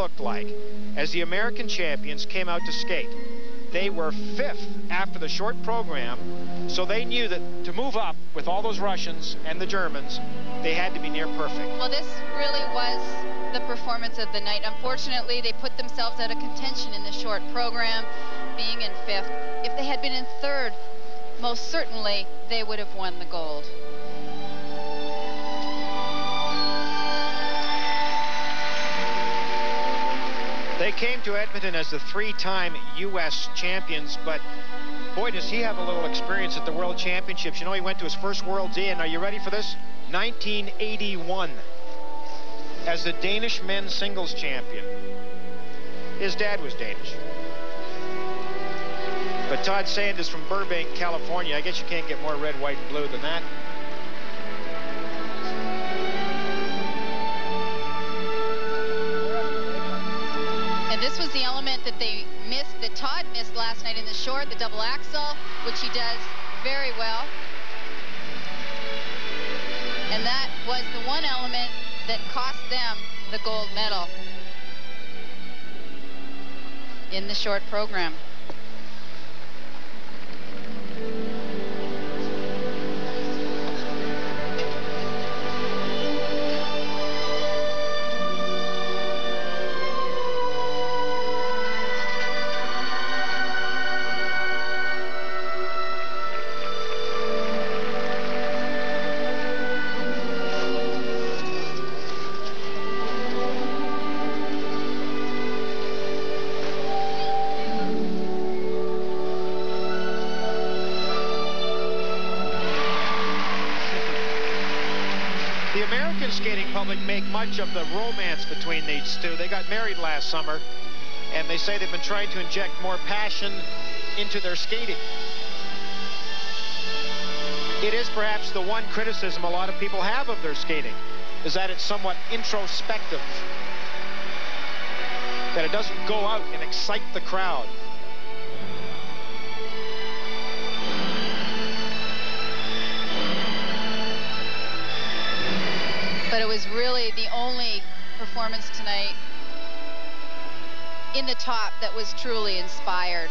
looked like as the American champions came out to skate. They were fifth after the short program, so they knew that to move up with all those Russians and the Germans, they had to be near perfect. Well, this really was the performance of the night. Unfortunately, they put themselves out of contention in the short program, being in fifth. If they had been in third, most certainly they would have won the gold. They came to Edmonton as the three-time U.S. champions, but boy, does he have a little experience at the World Championships. You know, he went to his first World's in. Are you ready for this? 1981 as the Danish men's singles champion. His dad was Danish. But Todd Sand is from Burbank, California. I guess you can't get more red, white, and blue than that. Was the element that they missed, that Todd missed last night in the short, the double axel, which he does very well. And that was the one element that cost them the gold medal in the short program. Make much of the romance between these two. They got married last summer, and they say they've been trying to inject more passion into their skating. It is perhaps the one criticism a lot of people have of their skating, is that it's somewhat introspective, that it doesn't go out and excite the crowd. The only performance tonight in the top that was truly inspired.